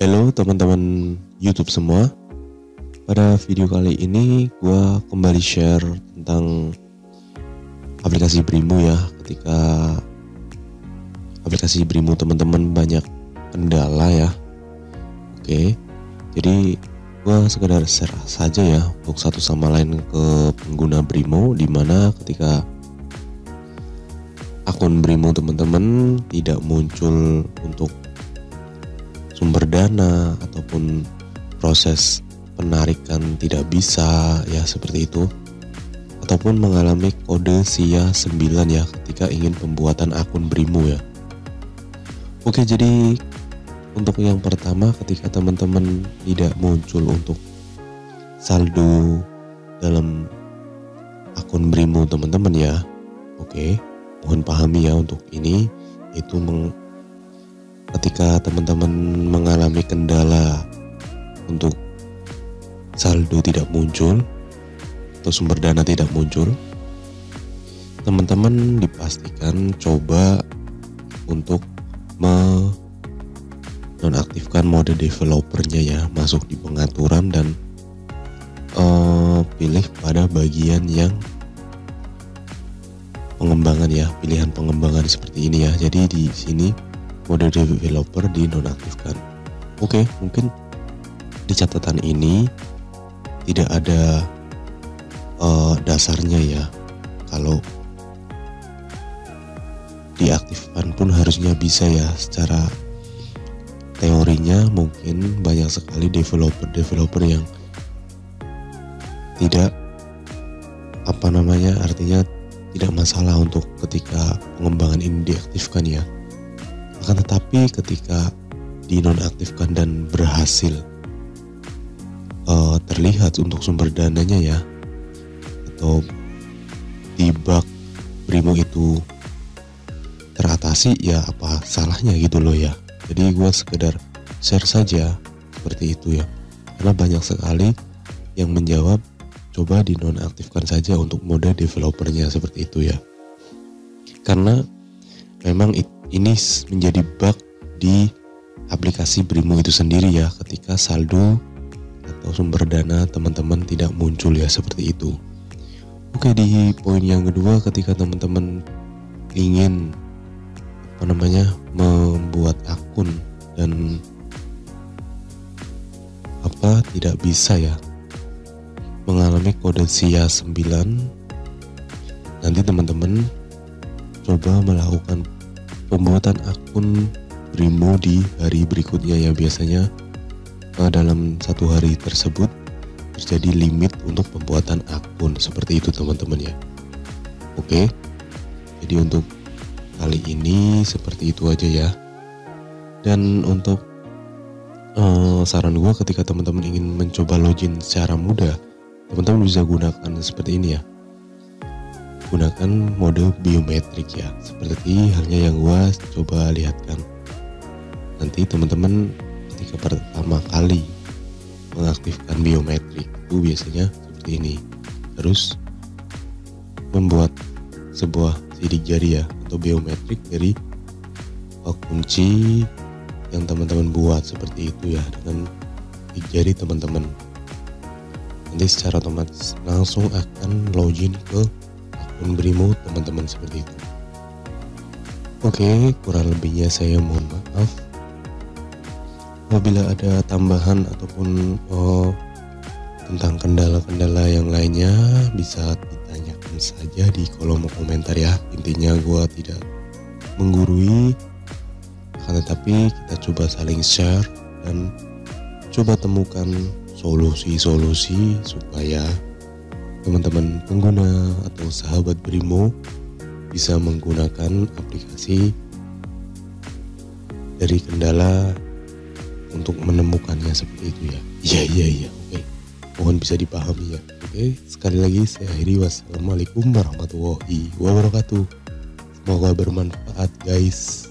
Halo teman-teman YouTube semua. Pada video kali ini gue kembali share tentang aplikasi Brimo ya. Ketika aplikasi Brimo teman-teman banyak kendala ya. Oke, jadi gue sekedar share saja ya untuk satu sama lain ke pengguna Brimo di mana ketika akun Brimo teman-teman tidak muncul untuk sumber dana ataupun proses penarikan tidak bisa ya seperti itu ataupun mengalami kode SIA 9 ya ketika ingin pembuatan akun Brimo ya. Oke, jadi untuk yang pertama ketika teman-teman tidak muncul untuk saldo dalam akun Brimo teman-teman ya. Oke, mohon pahami ya untuk ini itu ketika teman-teman mengalami kendala untuk saldo tidak muncul atau sumber dana tidak muncul, teman-teman dipastikan coba untuk menonaktifkan mode developernya ya, masuk di pengaturan dan uh, pilih pada bagian yang pengembangan ya, pilihan pengembangan seperti ini ya. Jadi di sini mode developer dinonaktifkan. Oke, mungkin di catatan ini tidak ada uh, dasarnya ya. Kalau diaktifkan pun harusnya bisa ya secara teorinya mungkin banyak sekali developer-developer yang tidak apa namanya artinya tidak masalah untuk ketika pengembangan ini diaktifkan ya akan tetapi ketika dinonaktifkan dan berhasil uh, terlihat untuk sumber dananya ya atau di bug Brimo itu teratasi ya apa salahnya gitu loh ya. Jadi gue sekedar share saja seperti itu ya. Karena banyak sekali yang menjawab coba dinonaktifkan saja untuk mode developernya seperti itu ya. Karena memang itu ini menjadi bug di aplikasi Brimo itu sendiri ya ketika saldo atau sumber dana teman-teman tidak muncul ya seperti itu. Oke di poin yang kedua ketika teman-teman ingin apa namanya membuat akun dan apa tidak bisa ya mengalami kode SIA 9 nanti teman-teman coba melakukan pembuatan akun Brimo di hari berikutnya ya. Biasanya uh, dalam satu hari tersebut terjadi limit untuk pembuatan akun. Seperti itu teman-teman ya. Oke jadi untuk kali ini seperti itu aja ya. Dan untuk uh, saran gue ketika teman-teman ingin mencoba login secara mudah teman-teman bisa gunakan seperti ini ya gunakan mode biometrik ya. Seperti halnya yang gua coba lihatkan. Nanti teman-teman ketika pertama kali mengaktifkan biometrik itu biasanya seperti ini. Terus membuat sebuah sidik jari ya atau biometrik dari kunci yang teman-teman buat seperti itu ya dengan sidik jari teman-teman. Nanti secara otomatis langsung akan login ke memberimu teman-teman seperti itu. Oke, kurang lebihnya saya mohon maaf. Apabila ada tambahan ataupun oh, tentang kendala-kendala yang lainnya bisa ditanyakan saja di kolom komentar ya. Intinya gue tidak menggurui, akan tetapi kita coba saling share dan coba temukan solusi-solusi supaya teman-teman pengguna atau sahabat Brimo bisa menggunakan aplikasi dari kendala untuk menemukannya seperti itu ya. Iya iya iya. Oke. Mohon bisa dipahami ya. Oke. Sekali lagi saya akhiri wassalamualaikum warahmatullahi wabarakatuh. Semoga bermanfaat guys.